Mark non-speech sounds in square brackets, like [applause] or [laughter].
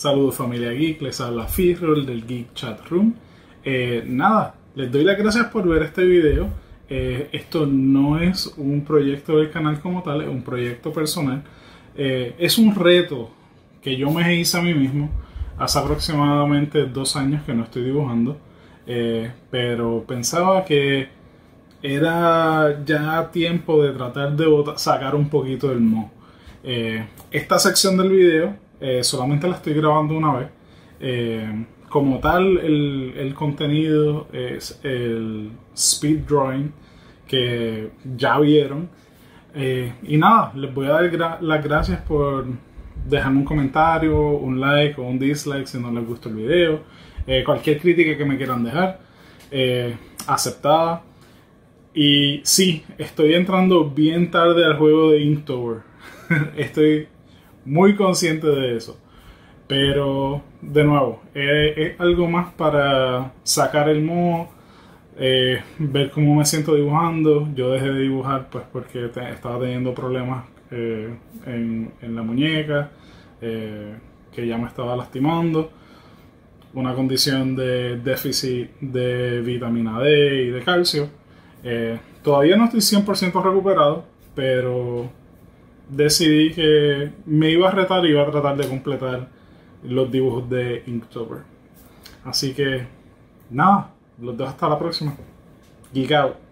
Saludos familia geek, les habla Firrol del Geek Chat Room. Eh, nada, les doy las gracias por ver este video. Eh, esto no es un proyecto del canal como tal, es un proyecto personal. Eh, es un reto que yo me hice a mí mismo hace aproximadamente dos años que no estoy dibujando. pero pensaba que era ya tiempo de tratar de sacar un poquito del mo. esta sección del video eh, solamente la estoy grabando una vez. Eh, como tal, el, contenido es el speed drawing que ya vieron. Eh, y nada, les voy a dar las gracias por dejarme un comentario, un like o un dislike si no les gustó el video. cualquier crítica que me quieran dejar, aceptada. Y sí, estoy entrando bien tarde al juego de Inktober. [laughs] estoy muy consciente de eso. Pero, de nuevo, es algo más para sacar el modo, eh, ver cómo me siento dibujando. Yo dejé de dibujar pues porque estaba teniendo problemas eh, en, la muñeca, eh, que ya me estaba lastimando. Una condición de déficit de vitamina D y de calcio. todavía no estoy 100% recuperado, pero decidí que me iba a retar y iba a tratar de completar los dibujos de Inktober. Así que, nada, los dejo hasta la próxima. Geek out.